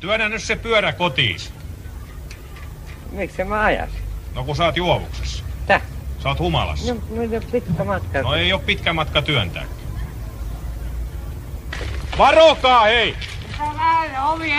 Työnnä nyt se pyörä kotiis. Miksi mä ajas? No kun sä oot juovuksessa. Täh? Sä oot humalassa. No, no ei pitkä matka. No ei ole pitkä matka työntää. Varokaa hei! Ovi,